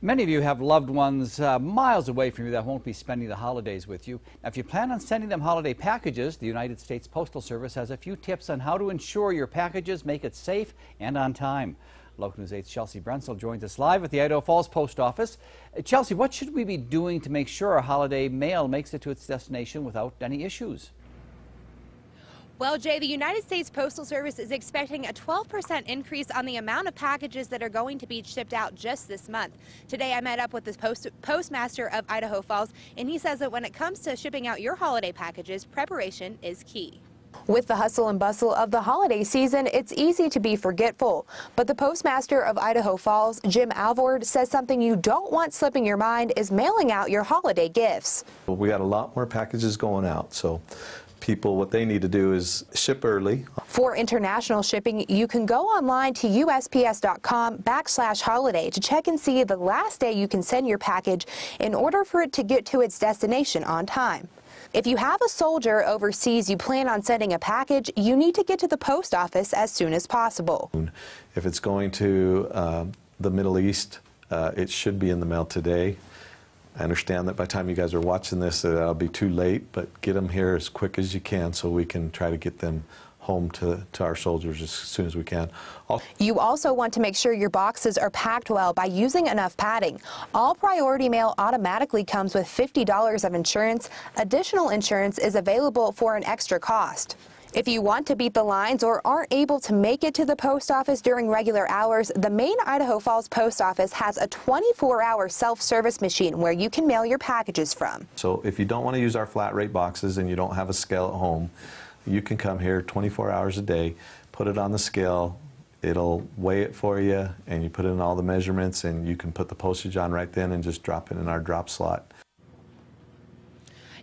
Many of you have loved ones uh, miles away from you that won't be spending the holidays with you. Now, if you plan on sending them holiday packages, the United States Postal Service has a few tips on how to ensure your packages make it safe and on time. Local News 8's Chelsea Brensel joins us live at the Idaho Falls Post Office. Uh, Chelsea, what should we be doing to make sure our holiday mail makes it to its destination without any issues? Well, Jay, the United States Postal Service is expecting a 12% increase on the amount of packages that are going to be shipped out just this month. Today, I met up with the post postmaster of Idaho Falls, and he says that when it comes to shipping out your holiday packages, preparation is key. With the hustle and bustle of the holiday season, it's easy to be forgetful. But the postmaster of Idaho Falls, Jim Alvord, says something you don't want slipping your mind is mailing out your holiday gifts. We got a lot more packages going out, so people what they need to do is ship early. For international shipping, you can go online to USPS.com backslash holiday to check and see the last day you can send your package in order for it to get to its destination on time. If you have a soldier overseas you plan on sending a package, you need to get to the post office as soon as possible. If it's going to uh, the Middle East, uh, it should be in the mail today. I understand that by the time you guys are watching this, uh, that'll be too late, but get them here as quick as you can so we can try to get them home to, to our soldiers as soon as we can. Also you also want to make sure your boxes are packed well by using enough padding. All priority mail automatically comes with $50 of insurance. Additional insurance is available for an extra cost. If you want to beat the lines or aren't able to make it to the post office during regular hours, the main Idaho Falls Post Office has a 24-hour self-service machine where you can mail your packages from. So if you don't want to use our flat rate boxes and you don't have a scale at home, you can come here 24 hours a day, put it on the scale, it'll weigh it for you, and you put in all the measurements, and you can put the postage on right then and just drop it in our drop slot.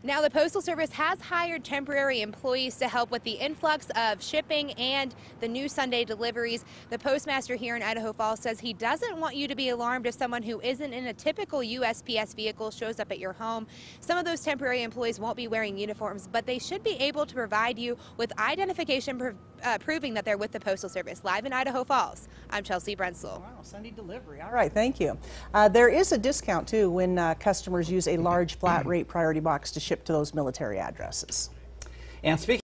Now, the Postal Service has hired temporary employees to help with the influx of shipping and the new Sunday deliveries. The postmaster here in Idaho Falls says he doesn't want you to be alarmed if someone who isn't in a typical USPS vehicle shows up at your home. Some of those temporary employees won't be wearing uniforms, but they should be able to provide you with identification uh, proving that they're with the Postal Service. Live in Idaho Falls, I'm Chelsea Brensel. Wow, Sunday delivery. All right, thank you. Uh, there is a discount, too, when uh, customers use a large flat rate priority box to ship to those military addresses. And speaking